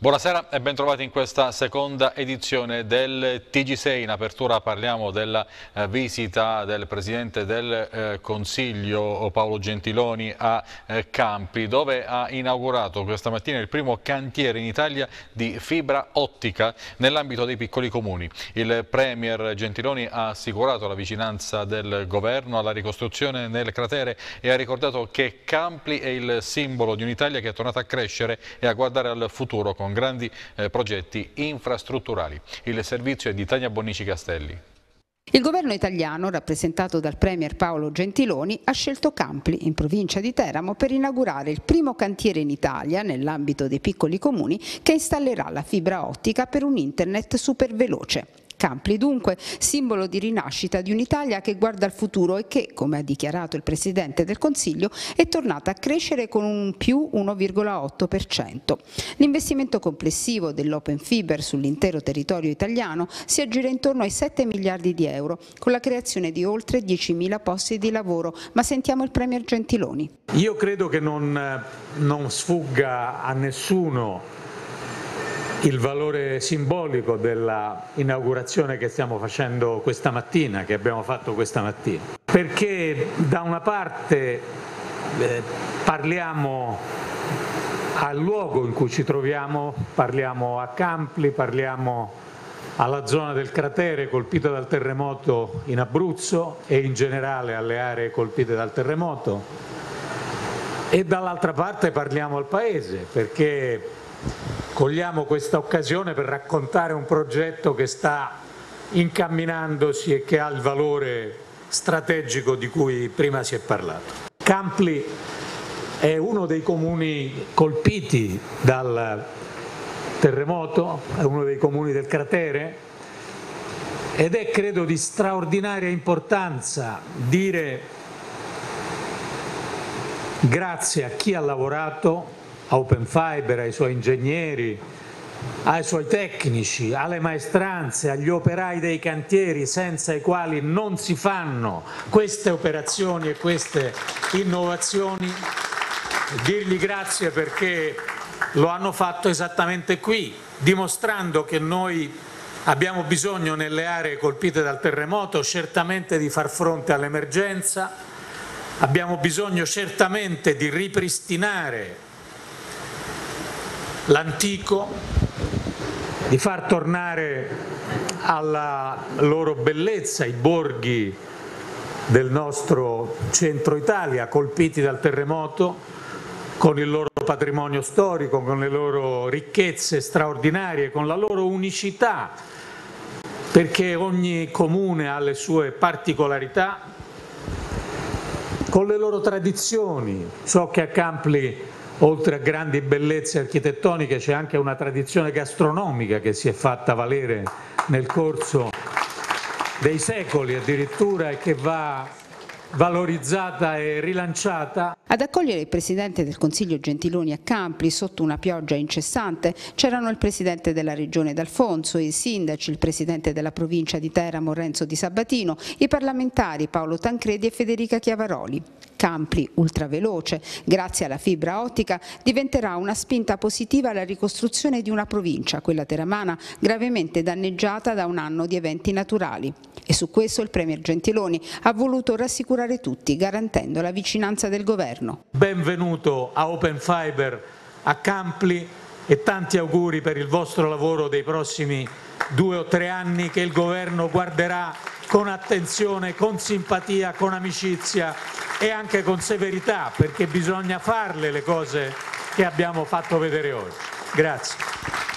Buonasera e bentrovati in questa seconda edizione del TG6. In apertura parliamo della eh, visita del Presidente del eh, Consiglio Paolo Gentiloni a eh, Campi dove ha inaugurato questa mattina il primo cantiere in Italia di fibra ottica nell'ambito dei piccoli comuni. Il Premier Gentiloni ha assicurato la vicinanza del governo alla ricostruzione nel cratere e ha ricordato che Campi è il simbolo di un'Italia che è tornata a crescere e a guardare al futuro con con grandi eh, progetti infrastrutturali. Il servizio è di Tania Bonici Castelli. Il governo italiano, rappresentato dal premier Paolo Gentiloni, ha scelto Campli, in provincia di Teramo, per inaugurare il primo cantiere in Italia, nell'ambito dei piccoli comuni, che installerà la fibra ottica per un internet super veloce. Campli dunque, simbolo di rinascita di un'Italia che guarda al futuro e che, come ha dichiarato il Presidente del Consiglio, è tornata a crescere con un più 1,8%. L'investimento complessivo dell'Open Fiber sull'intero territorio italiano si aggira intorno ai 7 miliardi di euro, con la creazione di oltre 10.000 posti di lavoro. Ma sentiamo il Premier Gentiloni. Io credo che non, non sfugga a nessuno il valore simbolico dell'inaugurazione che stiamo facendo questa mattina, che abbiamo fatto questa mattina. Perché da una parte eh, parliamo al luogo in cui ci troviamo, parliamo a Campli, parliamo alla zona del cratere colpita dal terremoto in Abruzzo e in generale alle aree colpite dal terremoto e dall'altra parte parliamo al Paese perché Cogliamo questa occasione per raccontare un progetto che sta incamminandosi e che ha il valore strategico di cui prima si è parlato. Campli è uno dei comuni colpiti dal terremoto, è uno dei comuni del cratere ed è credo di straordinaria importanza dire grazie a chi ha lavorato a Open Fiber, ai suoi ingegneri, ai suoi tecnici, alle maestranze, agli operai dei cantieri senza i quali non si fanno queste operazioni e queste innovazioni, dirgli grazie perché lo hanno fatto esattamente qui, dimostrando che noi abbiamo bisogno nelle aree colpite dal terremoto certamente di far fronte all'emergenza, abbiamo bisogno certamente di ripristinare l'antico, di far tornare alla loro bellezza i borghi del nostro centro Italia colpiti dal terremoto con il loro patrimonio storico, con le loro ricchezze straordinarie, con la loro unicità, perché ogni comune ha le sue particolarità, con le loro tradizioni. So che a Campli oltre a grandi bellezze architettoniche c'è anche una tradizione gastronomica che si è fatta valere nel corso dei secoli addirittura e che va valorizzata e rilanciata. Ad accogliere il Presidente del Consiglio Gentiloni a Campli sotto una pioggia incessante c'erano il Presidente della Regione D'Alfonso, i sindaci, il Presidente della provincia di Teramo Renzo Di Sabatino, i parlamentari Paolo Tancredi e Federica Chiavaroli. Campli, ultraveloce, grazie alla fibra ottica, diventerà una spinta positiva alla ricostruzione di una provincia, quella teramana, gravemente danneggiata da un anno di eventi naturali. E su questo il Premier Gentiloni ha voluto rassicurare tutti, garantendo la vicinanza del governo. Benvenuto a Open Fiber a Campli e tanti auguri per il vostro lavoro dei prossimi due o tre anni che il governo guarderà con attenzione, con simpatia, con amicizia e anche con severità perché bisogna farle le cose che abbiamo fatto vedere oggi. Grazie.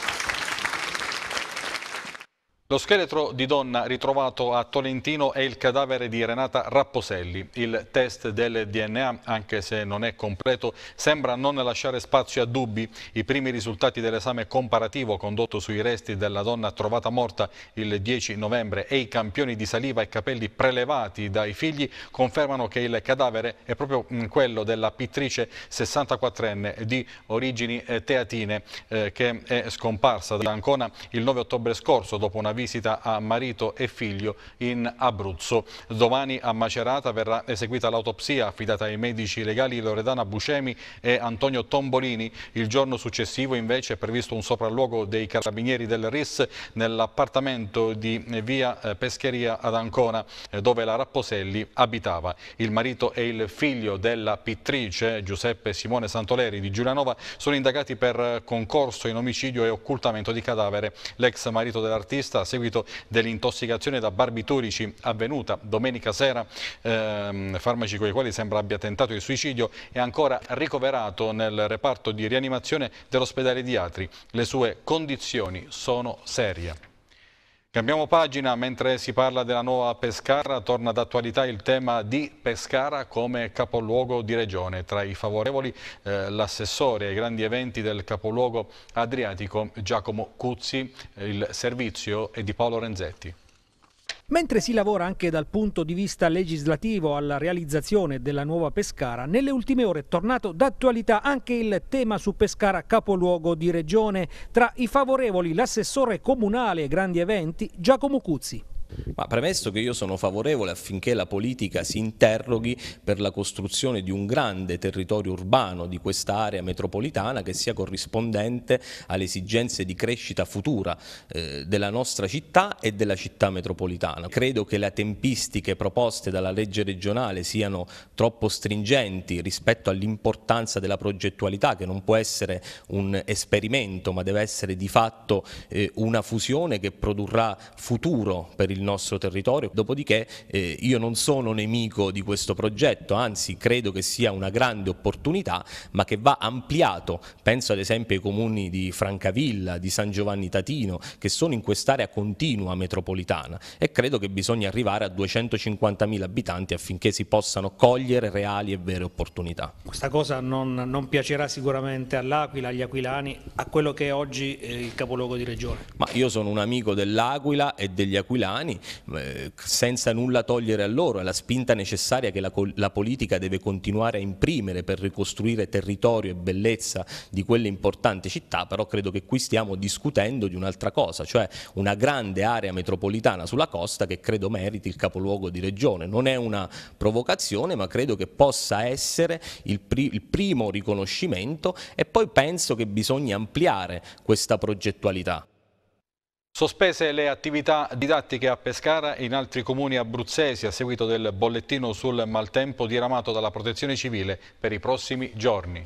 Lo scheletro di donna ritrovato a Tolentino è il cadavere di Renata Rapposelli. Il test del DNA, anche se non è completo, sembra non lasciare spazio a dubbi. I primi risultati dell'esame comparativo condotto sui resti della donna trovata morta il 10 novembre e i campioni di saliva e capelli prelevati dai figli confermano che il cadavere è proprio mm, quello della pittrice 64enne di origini eh, teatine eh, che è scomparsa da Ancona il 9 ottobre scorso dopo una visita visita a marito e figlio in Abruzzo. Domani a Macerata verrà eseguita l'autopsia affidata ai medici legali Loredana Buscemi e Antonio Tombolini. Il giorno successivo invece è previsto un sopralluogo dei carabinieri del RIS nell'appartamento di via eh, Pescheria ad Ancona eh, dove la Rapposelli abitava. Il marito e il figlio della pittrice Giuseppe Simone Santoleri di Giulianova sono indagati per concorso in omicidio e occultamento di cadavere. L'ex marito dell'artista seguito dell'intossicazione da barbiturici avvenuta domenica sera, ehm, farmaci con i quali sembra abbia tentato il suicidio, è ancora ricoverato nel reparto di rianimazione dell'ospedale di Atri. Le sue condizioni sono serie. Cambiamo pagina, mentre si parla della nuova Pescara, torna d'attualità il tema di Pescara come capoluogo di regione. Tra i favorevoli eh, l'assessore ai grandi eventi del capoluogo adriatico Giacomo Cuzzi, il servizio è di Paolo Renzetti. Mentre si lavora anche dal punto di vista legislativo alla realizzazione della nuova Pescara, nelle ultime ore è tornato d'attualità anche il tema su Pescara capoluogo di regione. Tra i favorevoli l'assessore comunale ai grandi eventi Giacomo Cuzzi. Ma premesso che io sono favorevole affinché la politica si interroghi per la costruzione di un grande territorio urbano di questa area metropolitana che sia corrispondente alle esigenze di crescita futura eh, della nostra città e della città metropolitana. Credo che le tempistiche proposte dalla legge regionale siano troppo stringenti rispetto all'importanza della progettualità che non può essere un esperimento ma deve essere di fatto eh, una fusione che produrrà futuro per il il nostro territorio. Dopodiché eh, io non sono nemico di questo progetto, anzi credo che sia una grande opportunità, ma che va ampliato. Penso ad esempio ai comuni di Francavilla, di San Giovanni Tatino, che sono in quest'area continua metropolitana e credo che bisogna arrivare a 250.000 abitanti affinché si possano cogliere reali e vere opportunità. Questa cosa non, non piacerà sicuramente all'Aquila, agli aquilani, a quello che è oggi eh, il capoluogo di regione. Ma io sono un amico dell'Aquila e degli aquilani italiani eh, senza nulla togliere a loro, è la spinta necessaria che la, la, politica deve continuare a imprimere per ricostruire territorio e bellezza di quelle importanti città, però credo che qui stiamo discutendo di un'altra cosa, cioè una grande area metropolitana sulla costa che credo meriti il capoluogo di regione. Non è una provocazione, ma credo che possa essere il, pri il primo riconoscimento e poi penso che bisogna ampliare questa progettualità. Sospese le attività didattiche a Pescara e in altri comuni abruzzesi a seguito del bollettino sul maltempo diramato dalla Protezione Civile per i prossimi giorni.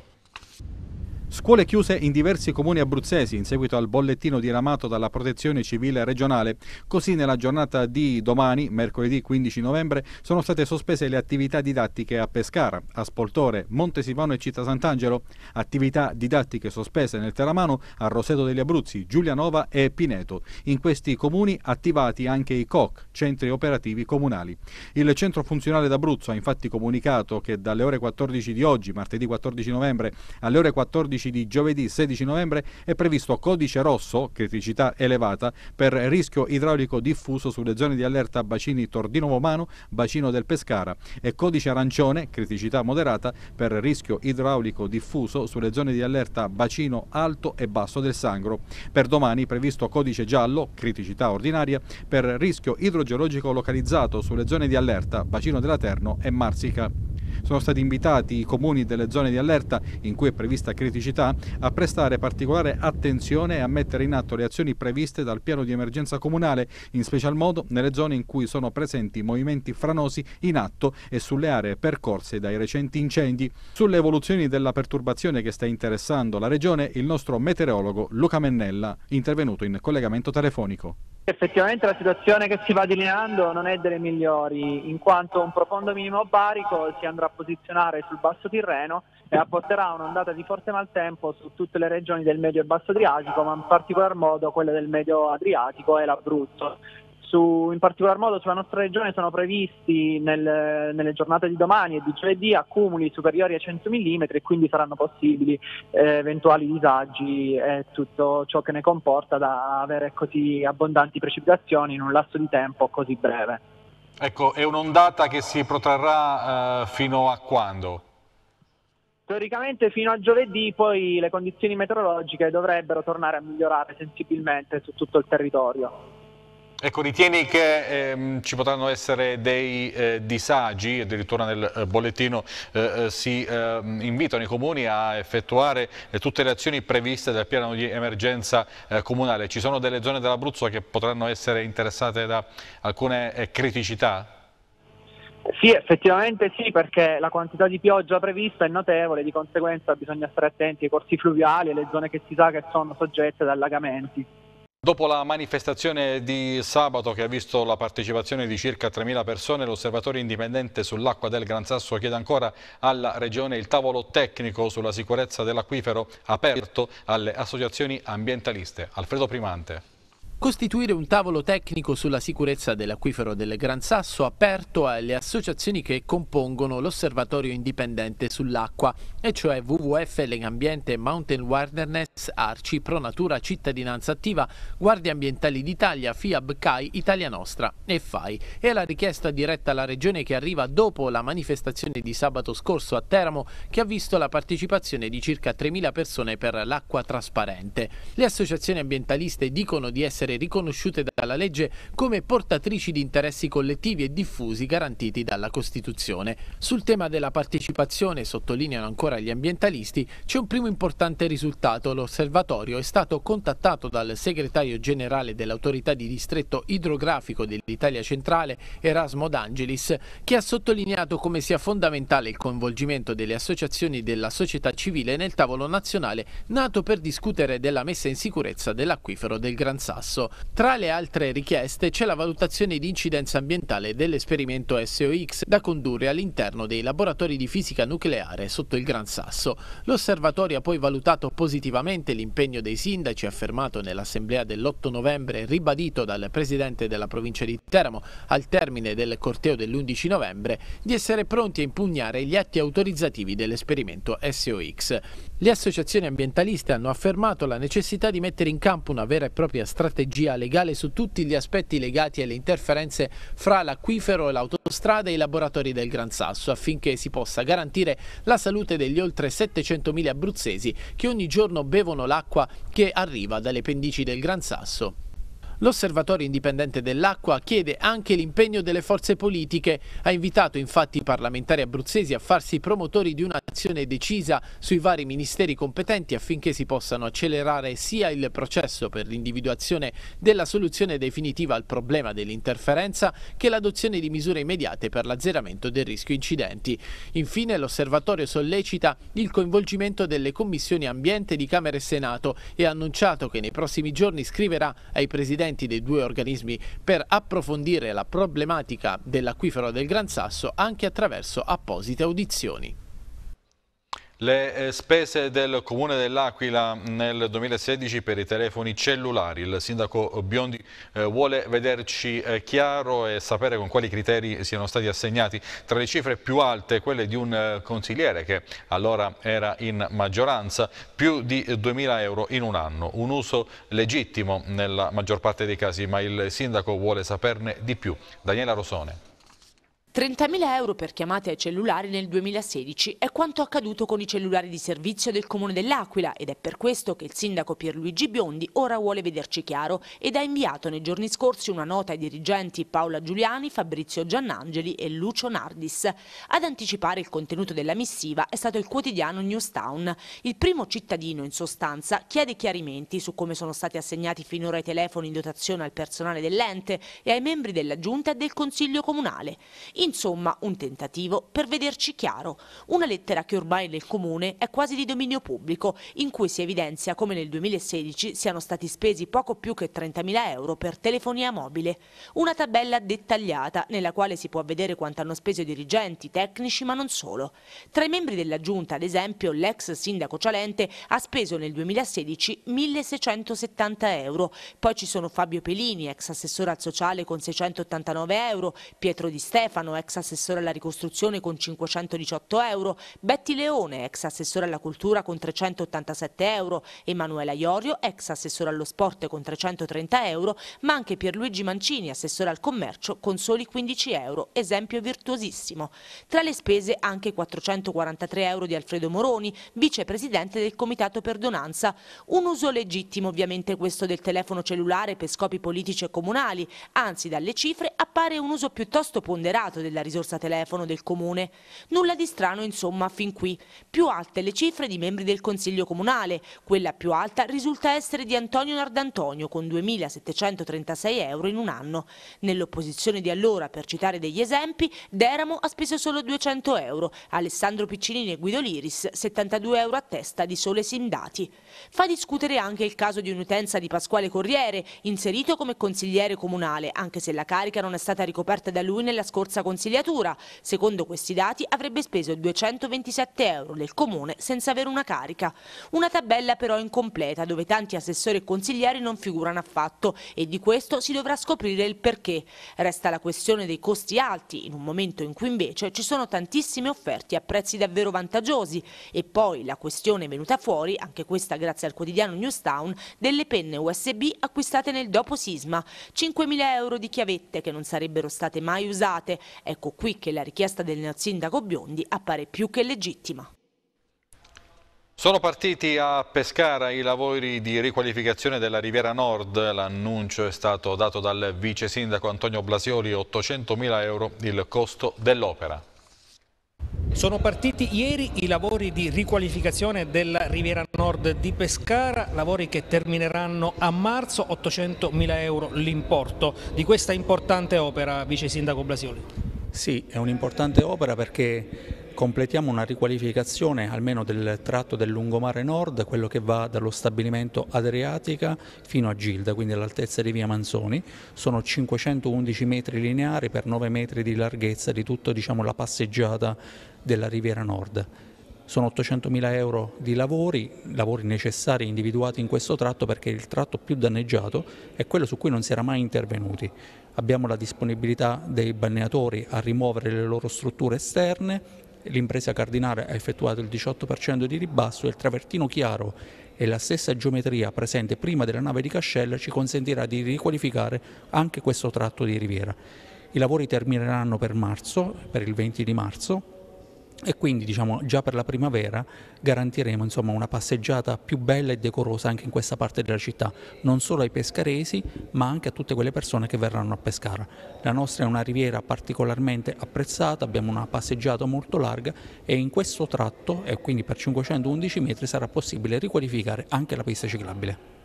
Scuole chiuse in diversi comuni abruzzesi in seguito al bollettino diramato dalla Protezione Civile regionale. Così nella giornata di domani, mercoledì 15 novembre, sono state sospese le attività didattiche a Pescara, a Spoltore, Montesivano e Città Sant'Angelo, attività didattiche sospese nel Teramano, a Roseto degli Abruzzi, Giulianova e Pineto. In questi comuni attivati anche i COC, centri operativi comunali. Il centro funzionale d'Abruzzo ha infatti comunicato che dalle ore 14 di oggi, martedì 14 novembre, alle ore 14 11 di giovedì 16 novembre è previsto codice rosso, criticità elevata, per rischio idraulico diffuso sulle zone di allerta bacini Tordino Momano, bacino del Pescara e codice arancione, criticità moderata, per rischio idraulico diffuso sulle zone di allerta bacino alto e basso del Sangro. Per domani previsto codice giallo, criticità ordinaria, per rischio idrogeologico localizzato sulle zone di allerta bacino della Terno e Marsica. Sono stati invitati i comuni delle zone di allerta in cui è prevista criticità a prestare particolare attenzione e a mettere in atto le azioni previste dal piano di emergenza comunale, in special modo nelle zone in cui sono presenti movimenti franosi in atto e sulle aree percorse dai recenti incendi. Sulle evoluzioni della perturbazione che sta interessando la regione, il nostro meteorologo Luca Mennella, intervenuto in collegamento telefonico. Effettivamente la situazione che si va delineando non è delle migliori, in quanto un profondo minimo barico si andrà a posizionare sul basso Tirreno e apporterà un'ondata di forte maltempo su tutte le regioni del medio e basso Adriatico, ma in particolar modo quelle del medio Adriatico e l'Abruzzo. Su, in particolar modo sulla nostra regione sono previsti nel, nelle giornate di domani e di giovedì accumuli superiori ai 100 mm e quindi saranno possibili eh, eventuali disagi e tutto ciò che ne comporta da avere così abbondanti precipitazioni in un lasso di tempo così breve. Ecco, è un'ondata che si protrarrà eh, fino a quando? Teoricamente fino a giovedì poi le condizioni meteorologiche dovrebbero tornare a migliorare sensibilmente su tutto il territorio. Ecco, ritieni che ehm, ci potranno essere dei eh, disagi, addirittura nel eh, bollettino eh, eh si ehm, invitano i comuni a effettuare eh, tutte le azioni previste dal piano di emergenza eh, comunale. Ci sono delle zone dell'Abruzzo che potranno essere interessate da alcune criticità? Sì, effettivamente sì, perché la quantità di pioggia prevista è notevole, di conseguenza bisogna stare attenti ai corsi fluviali e alle zone che si sa che sono soggette ad allagamenti. Dopo la manifestazione di sabato che ha visto la partecipazione di circa 3.000 persone, l'Osservatorio Indipendente sull'acqua del Gran Sasso chiede ancora alla Regione il tavolo tecnico sulla sicurezza dell'acquifero aperto alle associazioni ambientaliste. Alfredo Primante. Costituire un tavolo tecnico sulla sicurezza dell'acquifero del Gran Sasso aperto alle associazioni che compongono l'Osservatorio Indipendente sull'Acqua, e cioè WWF, Legambiente, Mountain Wilderness, Arci, Pronatura, Cittadinanza Attiva, Guardie Ambientali d'Italia, FIAB, CAI, Italia Nostra e FAI. È la richiesta diretta alla Regione che arriva dopo la manifestazione di sabato scorso a Teramo che ha visto la partecipazione di circa 3.000 persone per l'acqua trasparente. Le associazioni ambientaliste dicono di essere essere riconosciute dalla legge come portatrici di interessi collettivi e diffusi garantiti dalla Costituzione. Sul tema della partecipazione, sottolineano ancora gli ambientalisti, c'è un primo importante risultato. L'osservatorio è stato contattato dal segretario generale dell'autorità di distretto idrografico dell'Italia centrale, Erasmo D'Angelis, che ha sottolineato come sia fondamentale il coinvolgimento delle associazioni della società civile nel tavolo nazionale nato per discutere della messa in sicurezza dell'acquifero del Gran Sasso stesso. Tra le altre richieste c'è la valutazione di incidenza ambientale dell'esperimento SOX da condurre all'interno dei laboratori di fisica nucleare sotto il Gran Sasso. L'osservatorio ha poi valutato positivamente l'impegno dei sindaci affermato nell'assemblea dell'8 novembre ribadito dal presidente della provincia di Teramo al termine del corteo dell'11 novembre di essere pronti a impugnare gli atti autorizzativi dell'esperimento SOX. Le associazioni ambientaliste hanno affermato la necessità di mettere in campo una vera e propria strategia legale su tutti gli aspetti legati alle interferenze fra l'acquifero, l'autostrada e i laboratori del Gran Sasso affinché si possa garantire la salute degli oltre 700.000 abruzzesi che ogni giorno bevono l'acqua che arriva dalle pendici del Gran Sasso. L'Osservatorio Indipendente dell'Acqua chiede anche l'impegno delle forze politiche. Ha invitato infatti i parlamentari abruzzesi a farsi promotori di un'azione decisa sui vari ministeri competenti affinché si possano accelerare sia il processo per l'individuazione della soluzione definitiva al problema dell'interferenza che l'adozione di misure immediate per l'azzeramento del rischio incidenti. Infine l'Osservatorio sollecita il coinvolgimento delle commissioni ambiente di Camera e Senato e ha annunciato che nei prossimi giorni scriverà ai presidenti dei due organismi per approfondire la problematica dell'acquifero del Gran Sasso anche attraverso apposite audizioni. Le eh, spese del Comune dell'Aquila nel 2016 per i telefoni cellulari. Il sindaco Biondi eh, vuole vederci eh, chiaro e sapere con quali criteri siano stati assegnati. Tra le cifre più alte quelle di un consigliere che allora era in maggioranza, più di 2.000 euro in un anno. Un uso legittimo nella maggior parte dei casi, ma il sindaco vuole saperne di più. Daniela Rosone. 30.000 euro per chiamate ai cellulari nel 2016 è quanto accaduto con i cellulari di servizio del Comune dell'Aquila ed è per questo che il sindaco Pierluigi Biondi ora vuole vederci chiaro ed ha inviato nei giorni scorsi una nota ai dirigenti Paola Giuliani, Fabrizio Giannangeli e Lucio Nardis. Ad anticipare il contenuto della missiva è stato il quotidiano Newstown. Il primo cittadino, in sostanza, chiede chiarimenti su come sono stati assegnati finora i telefoni in dotazione al personale dell'ente e ai membri della Giunta e del Consiglio Comunale. Insomma, un tentativo per vederci chiaro. Una lettera che ormai nel comune è quasi di dominio pubblico, in cui si evidenzia come nel 2016 siano stati spesi poco più che 30.000 euro per telefonia mobile. Una tabella dettagliata nella quale si può vedere quanto hanno speso i dirigenti, tecnici, ma non solo. Tra i membri della giunta, ad esempio, l'ex sindaco Cialente ha speso nel 2016 1.670 euro. Poi ci sono Fabio Pelini, ex assessore al sociale con 689 euro, Pietro Di Stefano, ex assessore alla ricostruzione con 518 euro, Betty Leone, ex assessore alla cultura con 387 euro, Emanuela Iorio, ex assessore allo sport con 330 euro, ma anche Pierluigi Mancini, assessore al commercio con soli 15 euro, esempio virtuosissimo. Tra le spese anche 443 euro di Alfredo Moroni, vicepresidente del Comitato Perdonanza. Un uso legittimo ovviamente questo del telefono cellulare per scopi politici e comunali, anzi dalle cifre appare un uso piuttosto ponderato della risorsa telefono del comune. Nulla di strano insomma fin qui. Più alte le cifre di membri del Consiglio Comunale, quella più alta risulta essere di Antonio Nardantonio con 2.736 euro in un anno. Nell'opposizione di allora, per citare degli esempi, Deramo ha speso solo 200 euro, Alessandro Piccinini e Guido Liris 72 euro a testa di sole sindati. Fa discutere anche il caso di un'utenza di Pasquale Corriere, inserito come consigliere comunale, anche se la carica non è stata ricoperta da lui nella scorsa consigliatura. Secondo questi dati avrebbe speso 227 euro del comune senza avere una carica. Una tabella però incompleta dove tanti assessori e consiglieri non figurano affatto e di questo si dovrà scoprire il perché. Resta la questione dei costi alti in un momento in cui invece ci sono tantissime offerte a prezzi davvero vantaggiosi e poi la questione venuta fuori, anche questa grazie al quotidiano Newstown, delle penne USB acquistate nel dopo sisma, 5.000 euro di chiavette che non sarebbero state mai usate. Ecco qui che la richiesta del sindaco Biondi appare più che legittima. Sono partiti a Pescara i lavori di riqualificazione della Riviera Nord. L'annuncio è stato dato dal vice sindaco Antonio Blasioli, 800.000 euro il costo dell'opera. Sono partiti ieri i lavori di riqualificazione della Riviera Nord di Pescara, lavori che termineranno a marzo, 800 mila euro l'importo di questa importante opera, Vice Sindaco Blasioli. Sì, è un'importante opera perché completiamo una riqualificazione almeno del tratto del lungomare nord, quello che va dallo stabilimento Adriatica fino a Gilda, quindi all'altezza di via Manzoni. Sono 511 metri lineari per 9 metri di larghezza di tutta diciamo, la passeggiata della Riviera Nord. Sono 800.000 euro di lavori, lavori necessari individuati in questo tratto perché il tratto più danneggiato è quello su cui non si era mai intervenuti. Abbiamo la disponibilità dei balneatori a rimuovere le loro strutture esterne, l'impresa Cardinale ha effettuato il 18% di ribasso e il travertino chiaro e la stessa geometria presente prima della nave di Cascella ci consentirà di riqualificare anche questo tratto di riviera. I lavori termineranno per marzo, per il 20 di marzo, e quindi diciamo, già per la primavera garantiremo insomma, una passeggiata più bella e decorosa anche in questa parte della città, non solo ai pescaresi ma anche a tutte quelle persone che verranno a pescare. La nostra è una riviera particolarmente apprezzata, abbiamo una passeggiata molto larga e in questo tratto, e quindi per 511 metri, sarà possibile riqualificare anche la pista ciclabile.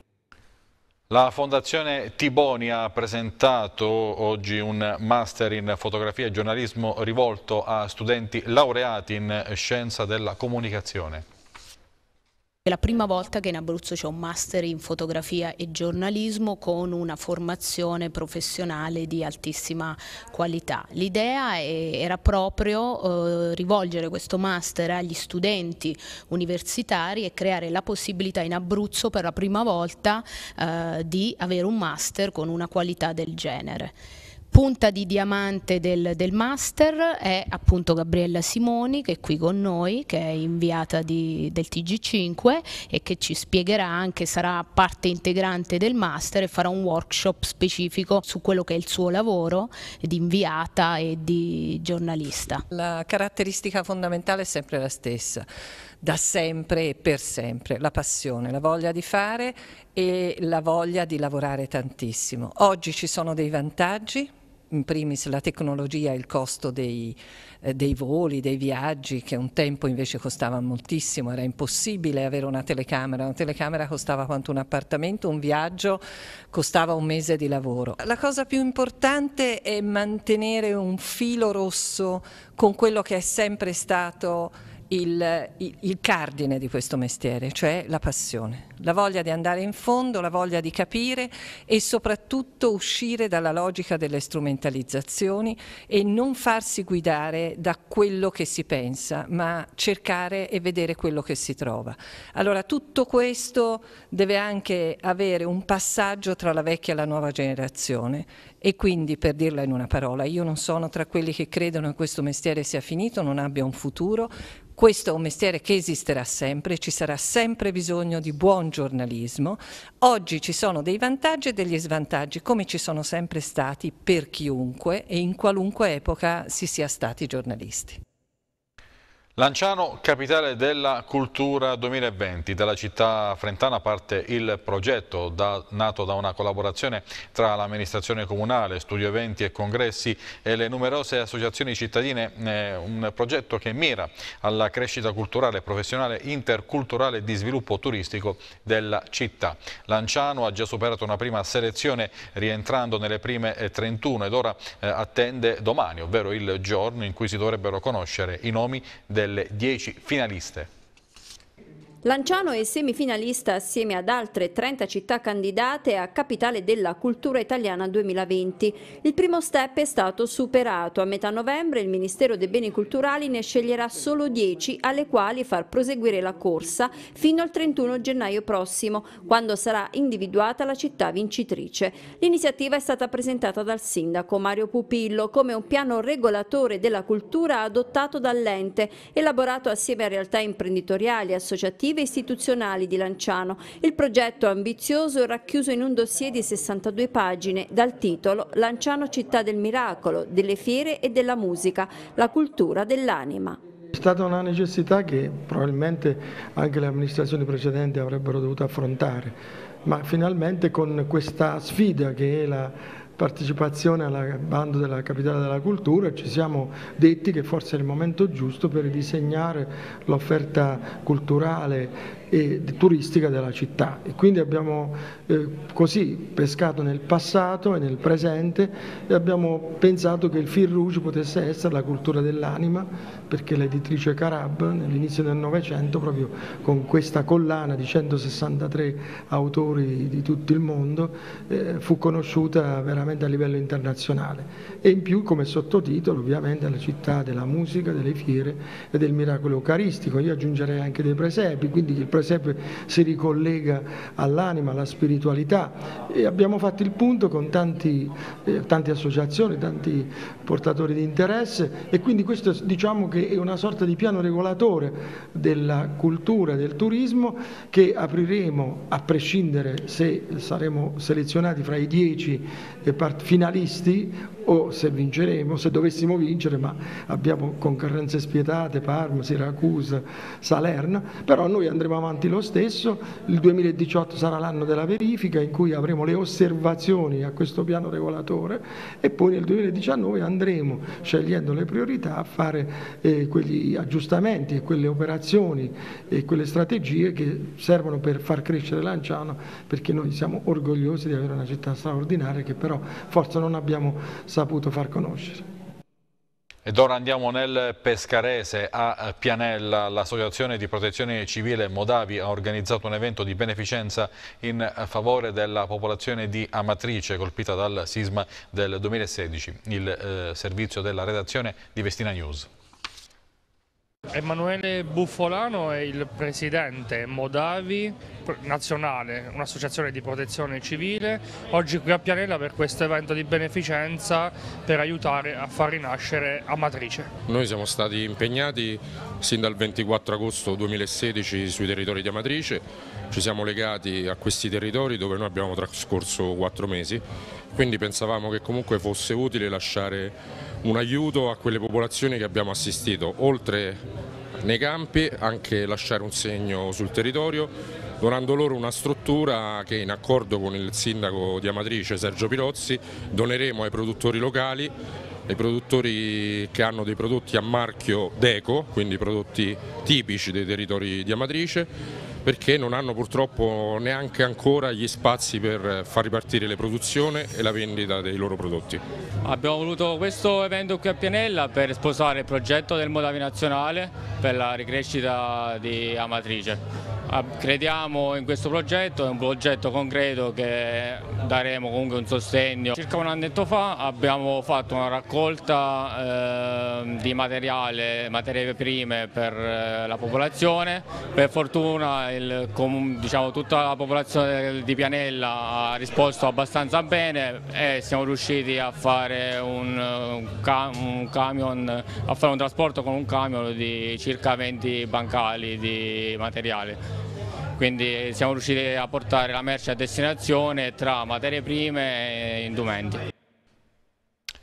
La Fondazione Tiboni ha presentato oggi un master in fotografia e giornalismo rivolto a studenti laureati in scienza della comunicazione. È la prima volta che in Abruzzo c'è un master in fotografia e giornalismo con una formazione professionale di altissima qualità. L'idea era proprio eh, rivolgere questo master agli studenti universitari e creare la possibilità in Abruzzo per la prima volta eh, di avere un master con una qualità del genere. Punta di diamante del, del, master è appunto Gabriella Simoni che è qui con noi, che è inviata di, del TG5 e che ci spiegherà anche, sarà parte integrante del master e farà un workshop specifico su quello che è il suo lavoro di inviata e di giornalista. La caratteristica fondamentale è sempre la stessa da sempre e per sempre, la passione, la voglia di fare e la voglia di lavorare tantissimo. Oggi ci sono dei vantaggi, in primis la tecnologia e il costo dei, eh, dei, voli, dei viaggi, che un tempo invece costava moltissimo, era impossibile avere una telecamera, una telecamera costava quanto un appartamento, un viaggio costava un mese di lavoro. La cosa più importante è mantenere un filo rosso con quello che è sempre stato il, il, il, cardine di questo mestiere, cioè la passione, la voglia di andare in fondo, la voglia di capire e soprattutto uscire dalla logica delle strumentalizzazioni e non farsi guidare da quello che si pensa, ma cercare e vedere quello che si trova. Allora tutto questo deve anche avere un passaggio tra la vecchia e la nuova generazione e quindi, per dirla in una parola, io non sono tra quelli che credono che questo mestiere sia finito, non abbia un futuro, questo è un mestiere che esisterà sempre, ci sarà sempre bisogno di buon giornalismo. Oggi ci sono dei vantaggi e degli svantaggi, come ci sono sempre stati per chiunque e in qualunque epoca si sia stati giornalisti. Lanciano, capitale della cultura 2020. Dalla città frentana parte il progetto da, nato da una collaborazione tra l'amministrazione comunale, studio eventi e congressi e le numerose associazioni cittadine, eh, un progetto che mira alla crescita culturale professionale interculturale e di sviluppo turistico della città. Lanciano ha già superato una prima selezione rientrando nelle prime 31 ed ora eh, attende domani, ovvero il giorno in cui si dovrebbero conoscere i nomi del delle 10 finaliste. Lanciano è semifinalista assieme ad altre 30 città candidate a Capitale della Cultura Italiana 2020. Il primo step è stato superato. A metà novembre il Ministero dei Beni Culturali ne sceglierà solo 10 alle quali far proseguire la corsa fino al 31 gennaio prossimo, quando sarà individuata la città vincitrice. L'iniziativa è stata presentata dal sindaco Mario Pupillo come un piano regolatore della cultura adottato dall'ente, elaborato assieme a realtà imprenditoriali, associative amministrative istituzionali di Lanciano. Il progetto ambizioso è racchiuso in un dossier di 62 pagine dal titolo Lanciano città del miracolo, delle fiere e della musica, la cultura dell'anima. È stata una necessità che probabilmente anche le amministrazioni precedenti avrebbero dovuto affrontare, ma finalmente con questa sfida che è la partecipazione al bando della capitale della cultura ci siamo detti che forse è il momento giusto per ridisegnare l'offerta culturale e turistica della città. E quindi abbiamo eh, così pescato nel passato e nel presente e abbiamo pensato che il fil rouge potesse essere la cultura dell'anima perché l'editrice Carab nell'inizio del Novecento proprio con questa collana di 163 autori di tutto il mondo eh, fu conosciuta veramente a livello internazionale. E in più come sottotitolo ovviamente la città della musica, delle fiere e del miracolo eucaristico. Io aggiungerei anche dei presepi quindi il presepe si ricollega all'anima, alla spiritualità. E abbiamo fatto il punto con tanti, eh, tante associazioni, tanti portatori di interesse. E quindi questo diciamo che è una sorta di piano regolatore della cultura, del turismo che apriremo a prescindere se saremo selezionati fra i dieci eh, finalisti o se vinceremo, se dovessimo vincere, ma abbiamo concorrenze spietate, Parma, Siracusa, Salerno, però noi andremo avanti lo stesso, il 2018 sarà l'anno della verifica in cui avremo le osservazioni a questo piano regolatore e poi nel 2019 andremo, scegliendo le priorità, a fare eh, quegli aggiustamenti e quelle operazioni e quelle strategie che servono per far crescere Lanciano, perché noi siamo orgogliosi di avere una città straordinaria che però forse non abbiamo saputo far conoscere. Ed ora andiamo nel Pescarese a Pianella. L'Associazione di Protezione Civile Modavi ha organizzato un evento di beneficenza in favore della popolazione di Amatrice colpita dal sisma del 2016. Il eh, servizio della redazione di Vestina News. Emanuele Buffolano è il presidente Modavi nazionale, un'associazione di protezione civile, oggi qui a Pianella per questo evento di beneficenza per aiutare a far rinascere Amatrice. Noi siamo stati impegnati sin dal 24 agosto 2016 sui territori di Amatrice, ci siamo legati a questi territori dove noi abbiamo trascorso quattro mesi, quindi pensavamo che comunque fosse utile lasciare un aiuto a quelle popolazioni che abbiamo assistito, oltre nei campi anche lasciare un segno sul territorio donando loro una struttura che in accordo con il sindaco di Amatrice Sergio Pirozzi doneremo ai produttori locali ai produttori che hanno dei prodotti a marchio DECO, quindi prodotti tipici dei territori di Amatrice perché non hanno purtroppo neanche ancora gli spazi per far ripartire le produzioni e la vendita dei loro prodotti. Abbiamo voluto questo evento qui a Pianella per sposare il progetto del Modavi Nazionale per la ricrescita di Amatrice. Crediamo in questo progetto, è un progetto concreto che daremo comunque un sostegno. Circa un annetto fa abbiamo fatto una raccolta eh, di materiale, materie prime per eh, la popolazione, per fortuna il, diciamo, tutta la popolazione di Pianella ha risposto abbastanza bene e siamo riusciti a fare un, un, camion, a fare un trasporto con un camion di circa 20 bancali di materiale quindi siamo riusciti a portare la merce a destinazione tra materie prime e indumenti.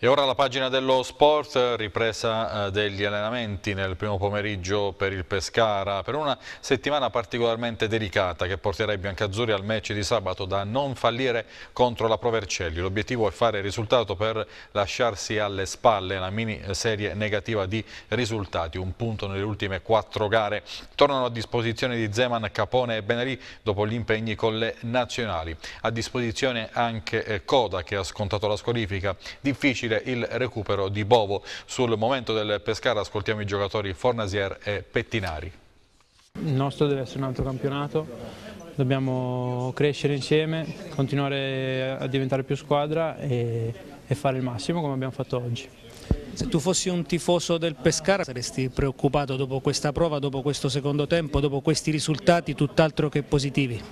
E ora la pagina dello sport, ripresa eh, degli allenamenti nel primo pomeriggio per il Pescara, per una settimana particolarmente delicata che porterà i biancazzurri al match di sabato da non fallire contro la Provercelli. L'obiettivo è fare risultato per lasciarsi alle spalle la mini serie negativa di risultati, un punto nelle ultime quattro gare. Tornano a disposizione di Zeman, Capone e Benelì dopo gli impegni con le nazionali. A disposizione anche eh, Coda che ha scontato la squalifica. Difficile difficile il recupero di Bovo. Sul momento del Pescara ascoltiamo i giocatori Fornasier e Pettinari. Il nostro deve essere un altro campionato, dobbiamo crescere insieme, continuare a diventare più squadra e, e fare il massimo come abbiamo fatto oggi. Se tu fossi un tifoso del Pescara saresti preoccupato dopo questa prova, dopo questo secondo tempo, dopo questi risultati tutt'altro che positivi?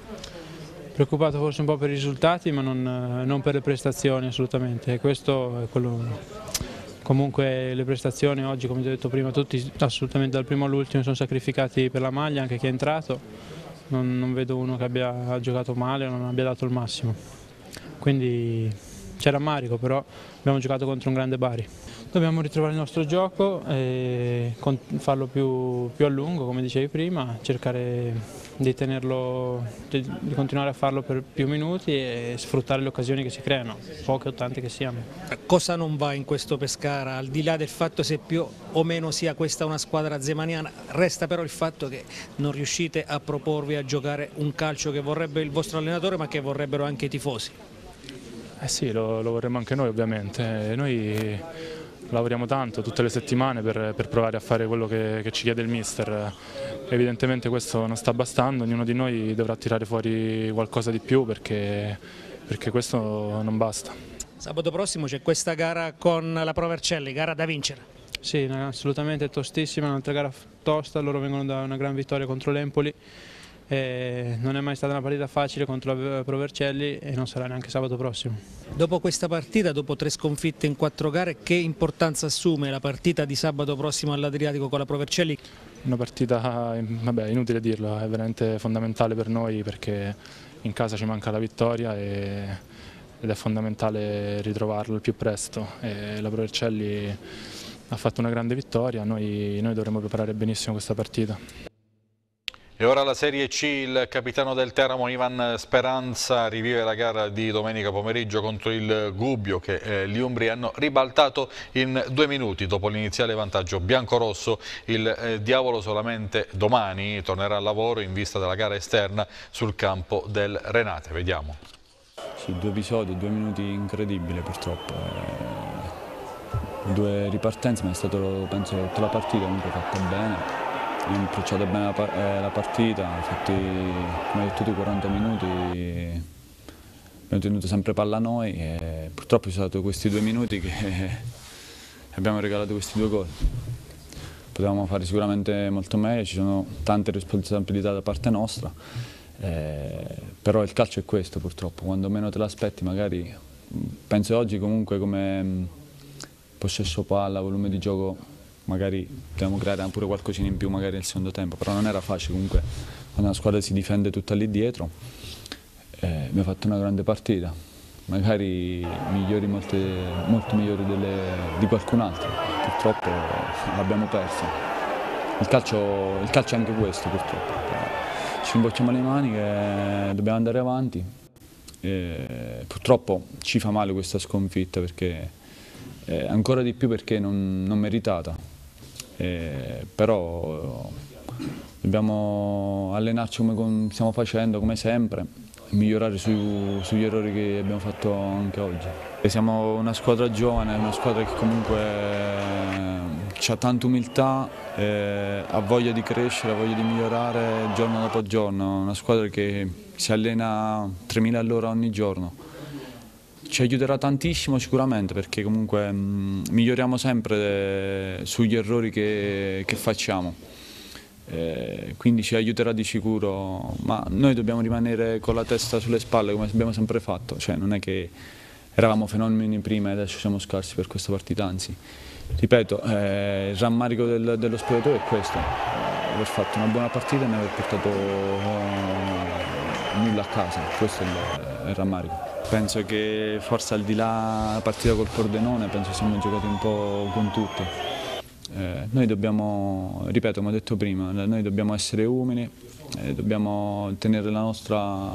Preoccupato forse un po' per i risultati ma non, non per le prestazioni assolutamente. Questo è quello comunque le prestazioni oggi come ho detto prima tutti assolutamente dal primo all'ultimo sono sacrificati per la maglia anche chi è entrato. Non, non vedo uno che abbia giocato male o non abbia dato il massimo. Quindi c'era Marico però abbiamo giocato contro un grande Bari Dobbiamo ritrovare il nostro gioco e farlo più, più, a lungo, come dicevi prima, cercare di, tenerlo, di, continuare a farlo per più minuti e sfruttare le occasioni che si creano, poche o tante che siano. Cosa non va in questo Pescara, al di là del fatto se più o meno sia questa una squadra zemaniana, resta però il fatto che non riuscite a proporvi a giocare un calcio che vorrebbe il vostro allenatore ma che vorrebbero anche i tifosi. Eh sì, lo, lo vorremmo anche noi ovviamente. Noi lavoriamo tanto tutte le settimane per, per provare a fare quello che, che, ci chiede il mister. Evidentemente questo non sta bastando, ognuno di noi dovrà tirare fuori qualcosa di più perché, perché questo non basta. Sabato prossimo c'è questa gara con la Provercelli, gara da vincere. Sì, assolutamente tostissima, un'altra gara tosta, loro vengono da una gran vittoria contro l'Empoli e non è mai stata una partita facile contro la Provercelli e non sarà neanche sabato prossimo. Dopo questa partita, dopo tre sconfitte in quattro gare, che importanza assume la partita di sabato prossimo all'Adriatico con la Provercelli? Una partita, vabbè, inutile dirlo, è veramente fondamentale per noi perché in casa ci manca la vittoria e, ed è fondamentale ritrovarlo il più presto. E la Provercelli ha fatto una grande vittoria, noi, noi dovremmo preparare benissimo questa partita. E ora la Serie C, il capitano del Teramo Ivan Speranza rivive la gara di domenica pomeriggio contro il Gubbio che eh, gli Umbri hanno ribaltato in due minuti dopo l'iniziale vantaggio bianco-rosso. Il eh, Diavolo solamente domani tornerà al lavoro in vista della gara esterna sul campo del Renate. Vediamo. Sì, due episodi, due minuti incredibili purtroppo. Eh, due ripartenze, ma è stato penso tutta la partita comunque fatta bene abbiamo approcciato bene la, eh, la partita, infatti come detto tu 40 minuti abbiamo tenuto sempre palla noi e purtroppo ci sono stati questi due minuti che abbiamo regalato questi due gol. Potevamo fare sicuramente molto meglio, ci sono tante responsabilità da parte nostra, eh, però il calcio è questo purtroppo, quando meno te l'aspetti magari, penso oggi comunque come possesso palla, volume di gioco magari dobbiamo creare pure qualcosina in più magari nel secondo tempo, però non era facile comunque quando una squadra si difende tutta lì dietro. Eh, abbiamo fatto una grande partita, magari migliori, molte, molto migliori delle, di qualcun altro, purtroppo l'abbiamo persa. Il calcio, il calcio, è anche questo purtroppo, ci imbocciamo le mani che dobbiamo andare avanti. E purtroppo ci fa male questa sconfitta perché eh, ancora di più perché non, non meritata eh, però dobbiamo allenarci come stiamo facendo, come sempre, migliorare su, sugli errori che abbiamo fatto anche oggi. Siamo una squadra giovane, una squadra che comunque eh, ha tanta umiltà, eh, ha voglia di crescere, ha voglia di migliorare giorno dopo giorno, una squadra che si allena 3.000 all'ora ogni giorno ci aiuterà tantissimo sicuramente perché comunque mh, miglioriamo sempre eh, sugli errori che, che facciamo. Eh, quindi ci aiuterà di sicuro, ma noi dobbiamo rimanere con la testa sulle spalle come abbiamo sempre fatto, cioè non è che eravamo fenomeni prima e adesso siamo scarsi per questa partita, anzi, ripeto, eh, il rammarico del, dello spettatore è questo, aver fatto una buona partita e non aver portato eh, nulla a casa, questo è il, il rammarico. Penso che forse al di là della partita col Pordenone, penso siamo giocati un po' con tutto. Eh, noi dobbiamo, ripeto come ho detto prima, noi dobbiamo essere umili, eh, dobbiamo tenere la nostra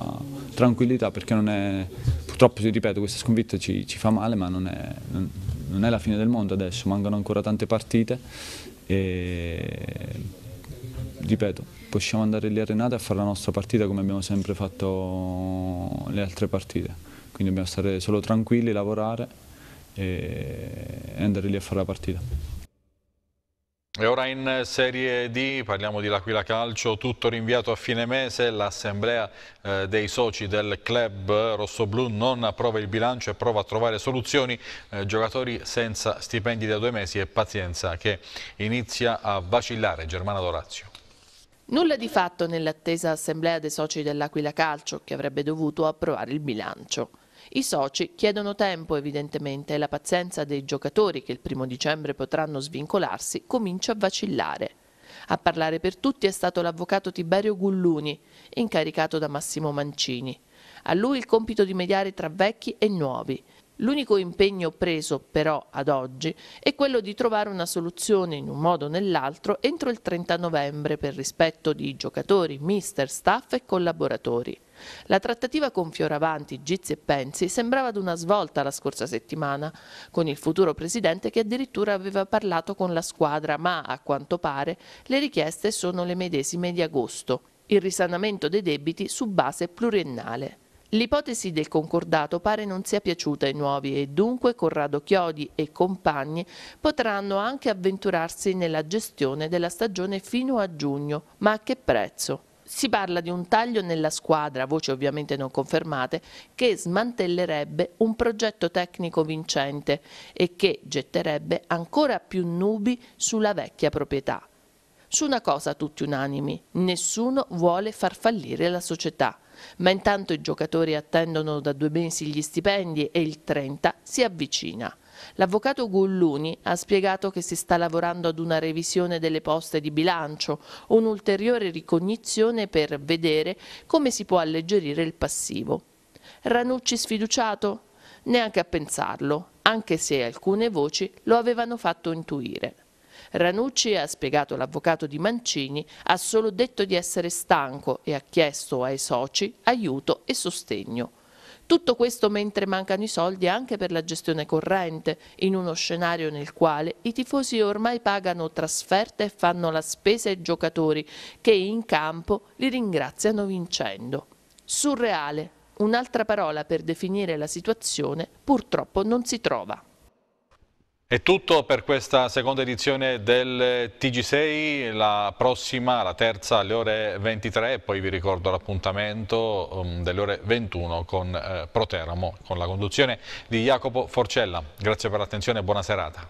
tranquillità perché non è, purtroppo ripeto questa sconfitta ci, ci fa male ma non è, non, non è, la fine del mondo adesso, mancano ancora tante partite e ripeto possiamo andare lì arenati a fare la nostra partita come abbiamo sempre fatto le altre partite quindi dobbiamo stare solo tranquilli, lavorare e andare lì a fare la partita. E ora in Serie D parliamo di L'Aquila Calcio, tutto rinviato a fine mese, l'assemblea eh, dei soci del club rossoblù non approva il bilancio e prova a trovare soluzioni, eh, giocatori senza stipendi da due mesi e pazienza che inizia a vacillare. Germana Dorazio. Nulla di fatto nell'attesa assemblea dei soci dell'Aquila Calcio che avrebbe dovuto approvare il bilancio. I soci chiedono tempo evidentemente e la pazienza dei giocatori che il primo dicembre potranno svincolarsi comincia a vacillare. A parlare per tutti è stato l'avvocato Tiberio Gulluni, incaricato da Massimo Mancini. A lui il compito di mediare tra vecchi e nuovi. L'unico impegno preso però ad oggi è quello di trovare una soluzione in un modo o nell'altro entro il 30 novembre per rispetto di giocatori, mister, staff e collaboratori. La trattativa con Fioravanti, Gizzi e Penzi sembrava ad una svolta la scorsa settimana, con il futuro presidente che addirittura aveva parlato con la squadra, ma a quanto pare le richieste sono le medesime di agosto, il risanamento dei debiti su base pluriennale. L'ipotesi del concordato pare non sia piaciuta ai nuovi e dunque Corrado Chiodi e compagni potranno anche avventurarsi nella gestione della stagione fino a giugno, ma a che prezzo? Si parla di un taglio nella squadra, voci ovviamente non confermate, che smantellerebbe un progetto tecnico vincente e che getterebbe ancora più nubi sulla vecchia proprietà. Su una cosa tutti unanimi, nessuno vuole far fallire la società, ma intanto i giocatori attendono da due mesi gli stipendi e il 30 si avvicina. L'avvocato Gulluni ha spiegato che si sta lavorando ad una revisione delle poste di bilancio, un'ulteriore ricognizione per vedere come si può alleggerire il passivo. Ranucci sfiduciato? Neanche a pensarlo, anche se alcune voci lo avevano fatto intuire. Ranucci, ha spiegato l'avvocato di Mancini, ha solo detto di essere stanco e ha chiesto ai soci aiuto e sostegno. Tutto questo mentre mancano i soldi anche per la gestione corrente, in uno scenario nel quale i tifosi ormai pagano trasferte e fanno la spesa ai giocatori che in campo li ringraziano vincendo. Surreale, un'altra parola per definire la situazione, purtroppo non si trova. È tutto per questa seconda edizione del TG6, la prossima, la terza alle ore 23 poi vi ricordo l'appuntamento um, delle ore 21 con eh, Proteramo, con la conduzione di Jacopo Forcella. Grazie per l'attenzione e buona serata.